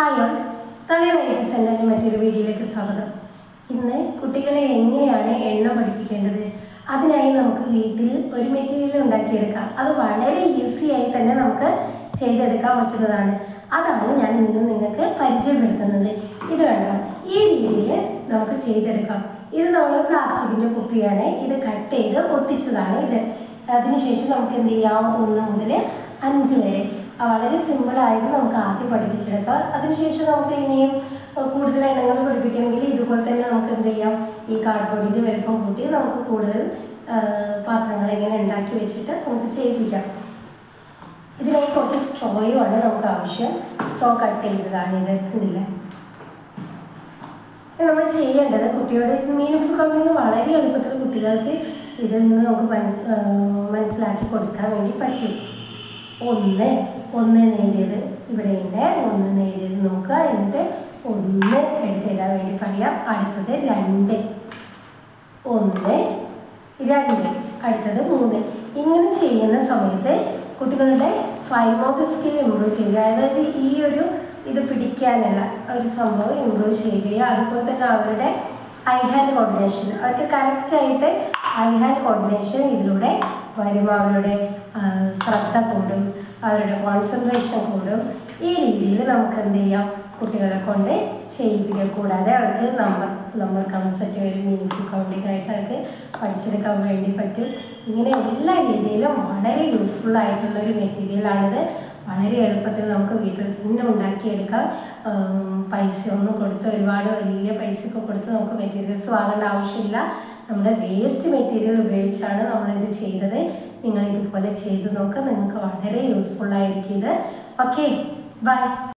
Hi all. തലേ സെന്ററിന്റെ മറ്റൊരു വീഡിയോയിലേക്ക് സ്വാഗതം. ഇന്ന് കുട്ടികളെ എങ്ങനെയാണ് എണ്ണം പഠിപ്പിക്കേണ്ടത്? അതിനായി നമുക്ക് വീട്ടിൽ ഒരു മെറ്റീരിയൽ ഉണ്ടാക്കിയെടുക്കാം. അത് വളരെ ഈസി ആയി തന്നെ നമുക്ക് ചെയ്തെടുക്കാൻ പറ്റുന്നതാണ്. അതാണ് ഞാൻ ഇന്ന് നിങ്ങൾക്ക് പരിചയപ്പെടുത്തുന്നത്. ഇത് കണ്ടോ? ഈ രീതിയിൽ നമുക്ക് ചെയ്തെടുക്കാം. ഇത് നമ്മൾ പ്ലാസ്റ്റിക്കിന്റെ കുപ്പിയാണ്. ഇത് കട്ട് ചെയ്ത് ഒട്ടിച്ചതാണ് ഇത്. അതിനുശേഷം നമുക്ക് എന്ത് ചെയ്യാം? ഒന്ന് മുതൽ അഞ്ച് വരെ വളരെ സിമ്പിളായിട്ട് നമുക്ക് ആദ്യം പഠിപ്പിച്ചെടുക്കാം. അതിനുശേഷം നമുക്ക് ഇനിയും കൂടുതൽ എണ്ണങ്ങൾ പഠിപ്പിക്കണമെങ്കിൽ ഇതുപോലെ തന്നെ നമുക്ക് എന്ത് ചെയ്യാം? ഈ കാർഡ്ബോർഡിന്റെ വലുപ്പം കൂട്ടി നമുക്ക് കൂടുതൽ പാത്രങ്ങൾ ഇങ്ങനെ ഉണ്ടാക്കി വെച്ചിട്ട് നമുക്ക് ചെയ്യിപ്പിക്കാം. ഇതിനായി കുറച്ച് സ്ട്രോയുമാണ് നമുക്ക് ആവശ്യം. സ്ട്രോ കട്ട് ചെയ്തതാണ് ഇത് ഇതില്ല നമ്മൾ ചെയ്യേണ്ടത് കുട്ടികളുടെ മീനിങ് കൗണ്ടിങ് വളരെ എളുപ്പത്തിൽ കുട്ടികൾക്ക് ഇതിൽ നിന്ന് നമുക്ക് മനസ്സിലാക്കി കൊടുക്കാൻ വേണ്ടി പറ്റും. ഒന്ന് ഒന്ന് നേടിയത് ഇവിടെയുണ്ട്. ഒന്ന് നേടിയത് നോക്കുക. എന്നിട്ട് ഒന്ന് എടുത്തിടാൻ വേണ്ടി പറയാം? അടുത്തത് രണ്ട്. ഒന്ന് രണ്ട്. അടുത്തത് മൂന്ന്. ഇങ്ങനെ ചെയ്യുന്ന സമയത്ത് കുട്ടികളുടെ ഫൈവ് മോട്ടർ സ്കിൽ ഇമ്പ്രൂവ് ചെയ്യുക. അതായത് ഈ ഒരു ഇത് പിടിക്കാനുള്ള ഒരു സംഭവം ഇമ്പ്രൂവ് ചെയ്യുകയും അതുപോലെ തന്നെ അവരുടെ ഐ ഹാൻഡ് കോർഡിനേഷൻ. അവർക്ക് കറക്റ്റായിട്ട് ഐ ഹാൻഡ് കോർഡിനേഷൻ ഇതിലൂടെ വരുമ്പോൾ അവരുടെ ശ്രദ്ധ കൂടും. അവരുടെ കോൺസെൻട്രേഷൻ കൂടും. ഈ രീതിയിൽ നമുക്ക് എന്ത് ചെയ്യാം? കുട്ടികളെ കൊണ്ട് ചെയ്യിപ്പിക്കുക കൂടാതെ അവർക്ക് നമ്പർ നമ്പർ കൺസെപ്റ്റ് ഒരു മീനിങ് കൗണ്ടിങ് ആയിട്ട് അവർക്ക് പഠിച്ചെടുക്കാൻ വേണ്ടി പറ്റും. ഇങ്ങനെ എല്ലാ രീതിയിലും വളരെ യൂസ്ഫുൾ ആയിട്ടുള്ള ഒരു മെറ്റീരിയലാണിത് വളരെ എളുപ്പത്തിൽ നമുക്ക് വീട്ടിൽ തന്നെ ഉണ്ടാക്കിയെടുക്കാം. പൈസ ഒന്നും കൊടുത്ത് ഒരുപാട് വലിയ പൈസയൊക്കെ കൊടുത്ത് നമുക്ക് മെറ്റീരിയൽസ് വാങ്ങേണ്ട ആവശ്യമില്ല. നമ്മുടെ വേസ്റ്റ് മെറ്റീരിയൽ ഉപയോഗിച്ചാണ് നമ്മളിത് ചെയ്തത്. നിങ്ങൾ ഇതുപോലെ ചെയ്ത് നോക്കുക നിങ്ങൾക്ക് വളരെ യൂസ്ഫുൾ ആയിരിക്കും ഇത്. Okay bye